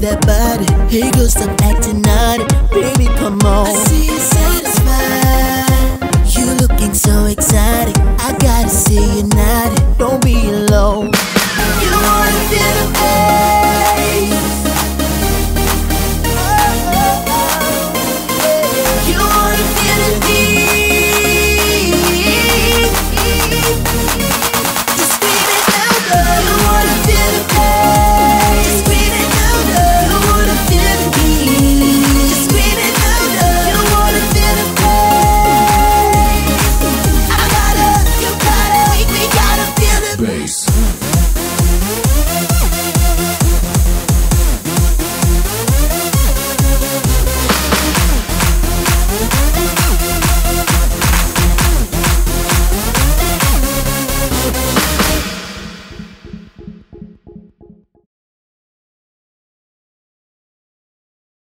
that body. He goes, stop acting naughty.